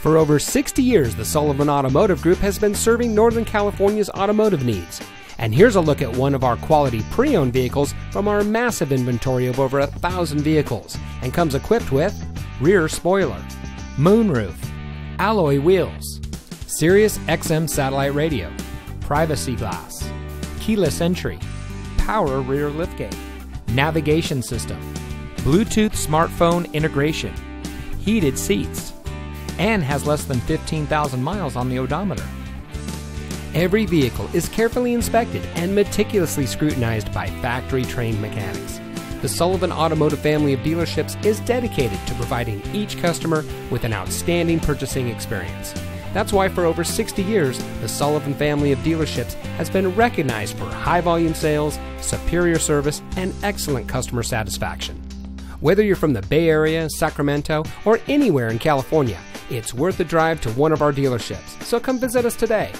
For over 60 years, the Sullivan Automotive Group has been serving Northern California's automotive needs. And here's a look at one of our quality pre owned vehicles from our massive inventory of over a thousand vehicles and comes equipped with rear spoiler, moonroof, alloy wheels, Sirius XM satellite radio, privacy glass, keyless entry, power rear liftgate, navigation system, Bluetooth smartphone integration, heated seats, and has less than 15,000 miles on the odometer. Every vehicle is carefully inspected and meticulously scrutinized by factory trained mechanics. The Sullivan Automotive family of dealerships is dedicated to providing each customer with an outstanding purchasing experience. That's why for over 60 years, the Sullivan family of dealerships has been recognized for high volume sales, superior service, and excellent customer satisfaction. Whether you're from the Bay Area, Sacramento, or anywhere in California, it's worth a drive to one of our dealerships. So come visit us today.